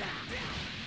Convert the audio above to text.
down.